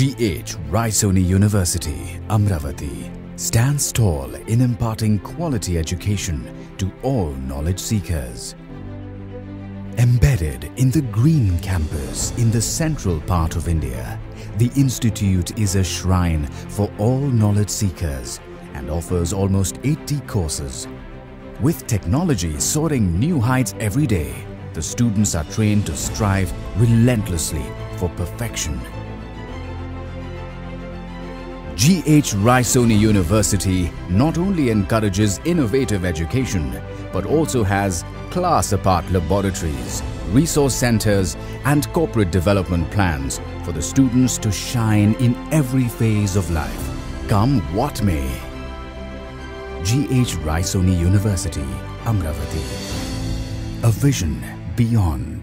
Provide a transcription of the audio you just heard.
GH Raisoni University, Amravati stands tall in imparting quality education to all knowledge seekers. Embedded in the green campus in the central part of India, the institute is a shrine for all knowledge seekers and offers almost 80 courses. With technology soaring new heights every day, the students are trained to strive relentlessly for perfection. GH Raisoni University not only encourages innovative education but also has class-apart laboratories, resource centers and corporate development plans for the students to shine in every phase of life. Come what may. GH Raisoni University, Amravati. A vision beyond.